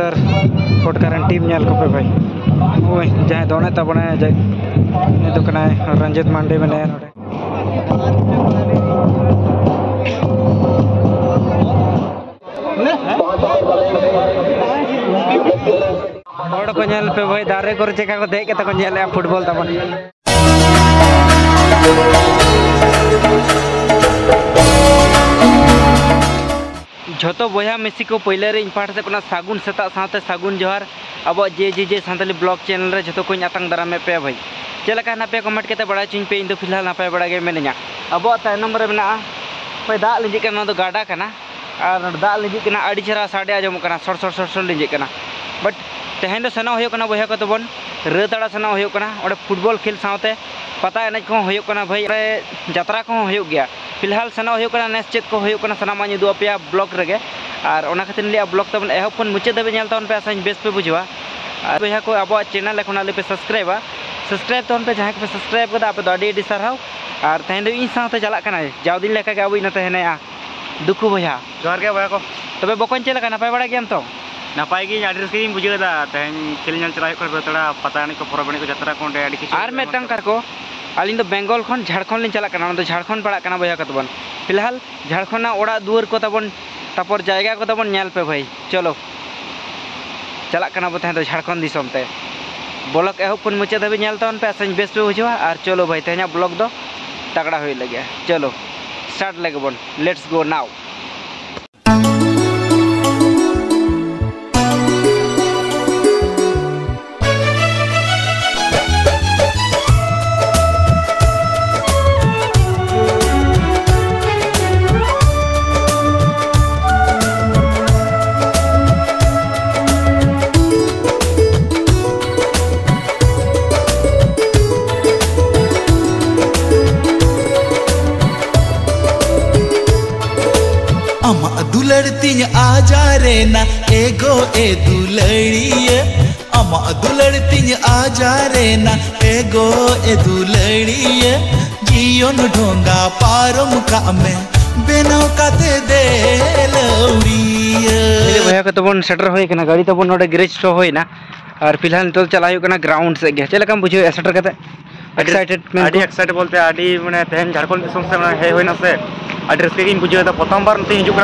Kingfisher कोटकारन team पे भाई। जहाँ दोने तबने जय ने तो कना रंजित मांडे में ने हड़ को नेल पे भाई दारे को चेका को देख के बया मिसी को पहले रे पाठ से सागुन सेता साथे सागुन जोहार। अब जे जे जे सानताली ब्लॉग चैनल झोतो को आतंग दारामे पे भाई। चलका नापे कमेंट करते बड़ा चुन पे इन फ़िलहाल नापे बड़ा गे मेनिया अब तायनम रे मेना पे दा लिंजी तो गाडा कना। और दा लिंजी अड़ी चरा साडे आज़म कना सर सर सर सर लिंजी बट तेहन दो सना कना बया को तबन रे तड़ा सना और फुटबॉल खेल साथे। पता एनज को भाई जात्रा को फ़िलहाल सना हो नेस चेक को हो सामान उदू पे ब्लॉग रे और ओना खातिर लिया ब्लॉग तब एहब मुचाद धाबी तबन पे आशा बेस पे बुझा बहा को अब चैनल एखन आले पे सब्सक्राइबा सब्सक्राइब तबन पे जहाँ पे सब्सक्राइब कर आप सारा और तेहन इन साथे चला जाओ दिन लेका अब इन तेहने दुखु बहा जोहर के बया को तब बकन चलका नपाय बड़ा गया तो नपाय गी आड़ी रस्के बुझेदा तेहन खेल चला तड़ा पता को परब को जतरा को और मेटन कर को अली बेंगल खन झारखंड लिंग चलना झारखंड पड़ा बया को तबन फ़िलहाल झारखंड ओड़ा दुआर को तबन तापर जगह को पे भाई चलो चलना बो तहन झारखंड ते ब्लॉग एहब मुचाद तबन पे आशा बेस पे बुझा और चलो भाई तेहना ब्लॉग तगड़ा हो लगे चलो स्टार्ट लगे बन लेट्स गो नाउ दुलड़ती आजा रे ना एगो ए दुलड़िए। अमा दुलड़ती आजा रे ना एगो ए दुलड़िए। जीवन ढोंगा पारम का में बेनाव काते दे लौड़िए। भैया को तबन सेटर होय कना गाड़ी तबन नोडे ग्रेज तो होय ना। और फ़िलहाल नितल चला हुई कना ग्राउंड से गे चले कम बुझो सेटर कते? एक्साइटेड में आडी एक्साइटेड बोलते आडी माने तेहन झारखंड दिसम से हे होइना से। गिन बुझेदा प्रथम बार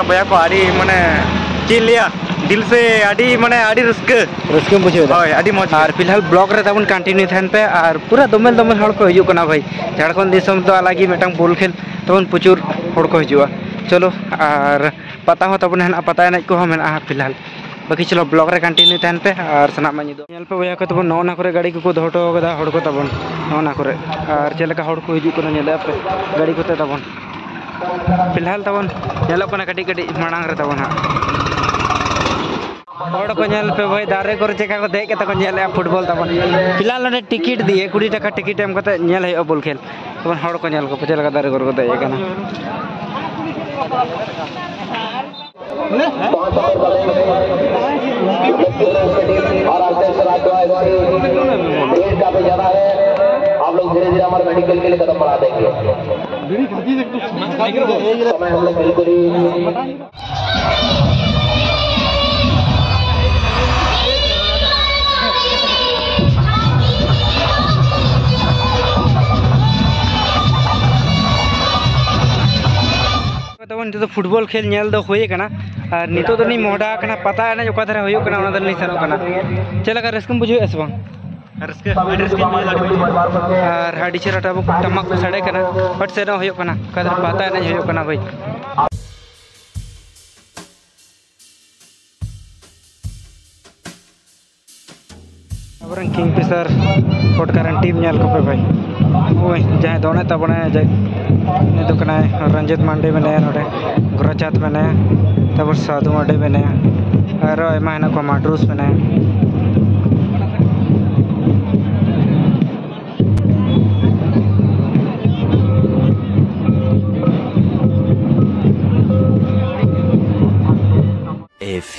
बया को आडी माने चेल लिया दिल से आडी माने आडी रस्के रस्के बुझे होय आडी मौज और फ़िलहाल ब्लॉग रे तबन कंटिन्यू थन पे और पूरा दमल दमल हड़ को हिजु कना भाई झारखंड दिसम तो अलग मेटang बॉल खेल तबन प्रचुर हड़ को हिजुआ चलो और पता हो तबन पता है को मेना फ़िलहाल बाकी चलो ब्लॉग रे कंटिन्यू तहन पे और सनामा निदो नेल पे भैया को तबन नौना करे गाड़ी को दोहटो हड़ को तबन नौना करे और चलका हड़ को हिजु कना नेले पे गाड़ी को तबन फ़िलहाल तबन नेलो कटी कटी मांग रे तबन हड़ को पे भाई दारे को चेका को देख के तक फुटबॉल तबन फ़िलहाल ने टिकट दिए 20 टाका टिकट एम है बॉल खेल। हड़ को नेल को दारे को देख धीरे धीरे हमारे मेडिकल के लिए कदम बढ़ा देंगे। ही तो फुटबॉल खेल नेल दो होए कना और नितो तो नहीं कना पता है ना जो कथरा होयो कना ओना नहीं सनो कना रस्कम बुझो एस बांग रस्के आडी रस्के और हाडी चेरा टाबो टमक सड़े कना बट से पता है किंगफिशर कोटकारन टीम को पे भाई जहाँ दोने तो कना रंजित मांडे में नोडे गुरचात में तब साधु मांडे में को माड्रूस में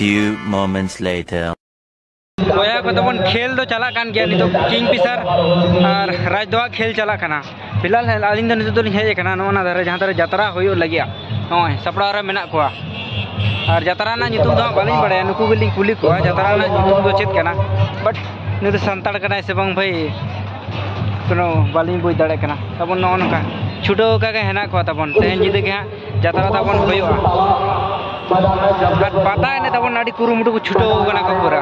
few moments later. ᱚᱭᱟ ᱠᱚᱫᱚ ᱵᱚᱱ ᱠᱷᱮᱞ ᱫᱚ ᱪᱟᱞᱟᱜ ᱠᱟᱱ ᱜᱮᱭᱟ ᱱᱤᱛᱚᱜ ᱠᱤᱝ ᱯᱤᱥᱟᱨ ᱟᱨ ᱨᱟᱡᱽᱫᱚᱣᱟ ᱠᱷᱮᱞ ᱪᱟᱞᱟᱜ ᱠᱟᱱᱟ ᱯᱷᱤᱞᱟᱞ ᱟᱹᱞᱤᱧ ᱫᱚ ᱱᱤᱛᱚᱜ ᱫᱚᱞᱤᱧ ᱦᱮᱡ ᱟᱠᱟᱱᱟ ᱱᱚᱜᱼᱚ ᱱᱟ ᱫᱷᱟᱨᱮ ᱡᱟᱦᱟᱸ ᱫᱷᱟᱨᱮ ᱡᱟᱛᱨᱟ ᱦᱩᱭᱩᱜ ᱞᱟᱹᱜᱤᱫ ᱱᱚᱜᱼᱚᱭ ᱥᱟᱯᱲᱟᱣ ᱨᱮ ᱢᱮᱱᱟᱜ ᱠᱚᱣᱟ ᱟᱨ ᱡᱟᱛᱨᱟ ᱨᱮᱱᱟᱜ ᱧᱩᱛᱩᱢ ᱫᱚ ᱵᱟᱹᱞᱤᱧ ᱵᱟᱲᱟᱭᱟ ᱱᱩᱠᱩ ᱜᱮᱞᱤᱧ ᱠᱩᱞᱤ ᱠᱚᱣᱟ ᱡᱟᱛᱨᱟ ᱨᱮᱱᱟᱜ ᱧᱩᱛᱩᱢ ᱫᱚ ᱪᱮᱫ ᱠᱟᱱᱟ ᱵᱟᱴ ᱱᱩᱭ ᱫᱚ ᱥᱟᱱᱛᱟᱲ ᱠᱟᱱᱟᱭ ᱥᱮ ᱵᱟᱝ ᱵᱷᱟᱹᱭ ᱠᱳᱱᱳ ᱵᱟᱹᱞᱤᱧ ᱵᱩᱡᱽ ᱫᱟᱲᱮᱭᱟᱜ ᱠᱟᱱᱟ ᱛᱟᱵᱚᱱ ᱱᱚᱜᱼᱚ ᱱᱚᱝᱠᱟ ᱪᱷᱩᱴᱟᱹᱣ ᱠᱟᱜᱮ ᱦᱮᱱᱟᱜ ᱠᱚᱣᱟ ᱛᱟᱵᱚᱱ ᱛᱮᱦᱮᱧ ᱧᱤᱫᱟᱹ ᱜᱮ ᱦᱟᱸᱜ ᱡᱟᱛᱨᱟ ᱛᱟᱵᱚᱱ ᱦᱩᱭᱩᱜᱼᱟ पता है ना, तब नाड़ी कुरुमुटू छुटो होना पूरा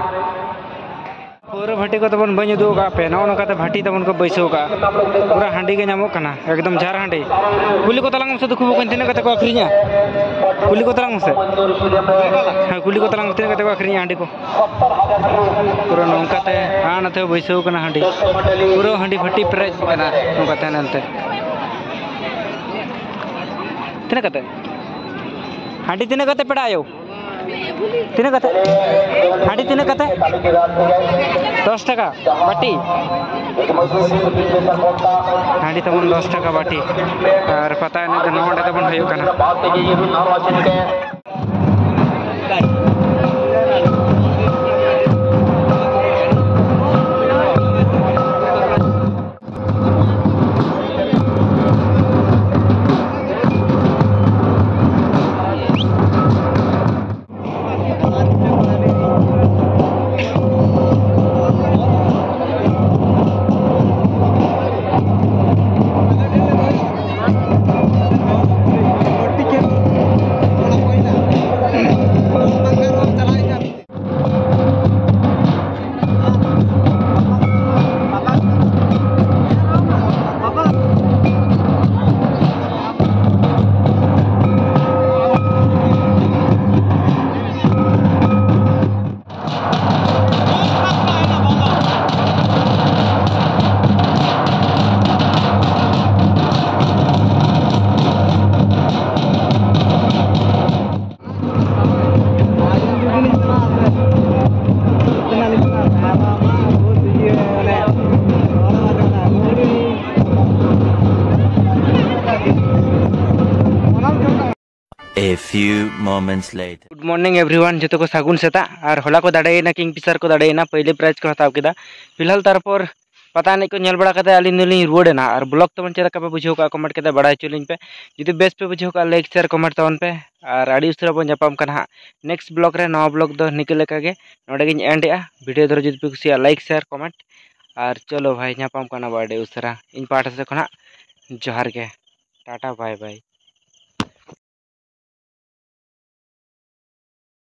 पूरा भाटी को तो तो तब बन उदू पे ना भाटी तब को बैसा पूरा हांडी के एकदम झार हाँ कुली को तलांग से दुखुब तीन को आखिरी कुली को तलांग से? हाँ कुली को तलांग तीन तो को आखिरी हाँ को। पूरा नौकाते हाँ नाते बैसा हाँ पूरा हाँ भाटी पेरेजना नौकाते नाते तीन हाँटी तीन कते पेड़ा आयो तीन कते हाँटी तीन कते दस टाका बाटी। हाँटी तब तो दस टाका बाटी। और पता है ना, नौ तब तो हो moments later. Good morning everyone जो को सागुन सेता और होला को दाड़ेना किंग पिसर को दाड़ेना पहले प्राइज को हताव केदा फ़िलहाल तारपर पता नहीं को नेल बड़ा कते अलिन दुलिन रुवाड़ेना और ब्लॉग तबन चेदा का पे बुझो का कमेंट कते बड़ा चुलिन पे जुदी बेस पे बुझो का लाइक शेयर कमेंट तबन पे और आड़ी उसरा बन जापाम कना नेक्स्ट ब्लॉग रे नवा ब्लॉग दो निकल लेका गे नोडे गिन एंड या वीडियो दर जुदी पे कुसिया लाइक शेयर कमेंट और चलो भाई जापाम कना बाडे उसरा इन पाठ से खना जोहार के टाटा बाय बाय